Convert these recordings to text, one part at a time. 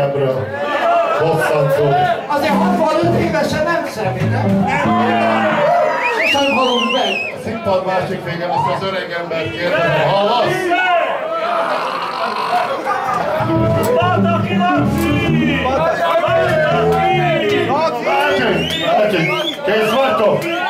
öregebbről bosszantszódni. Azért 65 évesen nem semmi, nem? Sosem halunk meg. A színpad másik végén azt az öreg embert kérdezem, hallasz? Pataki Laci! Pataki! Bácsi, bácsi, kész vagytok?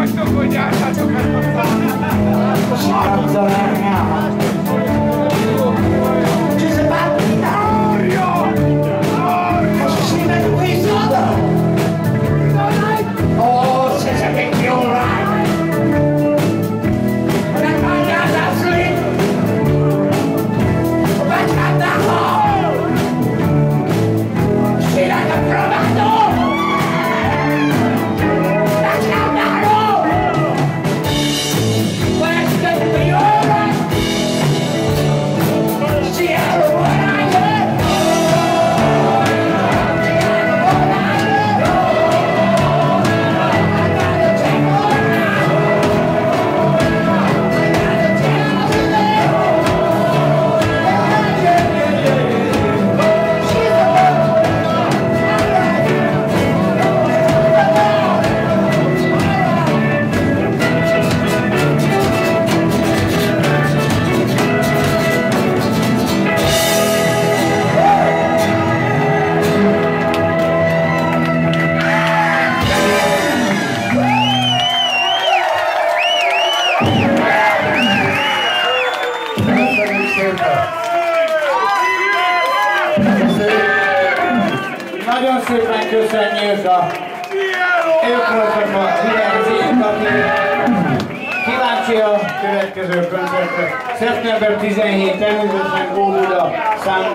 Hoy toco 始 szépen köszönjük a ők voltak a hírenzék, aki kíváncsi a következő koncertre. Szeptember 17 természetesen Óbuda szám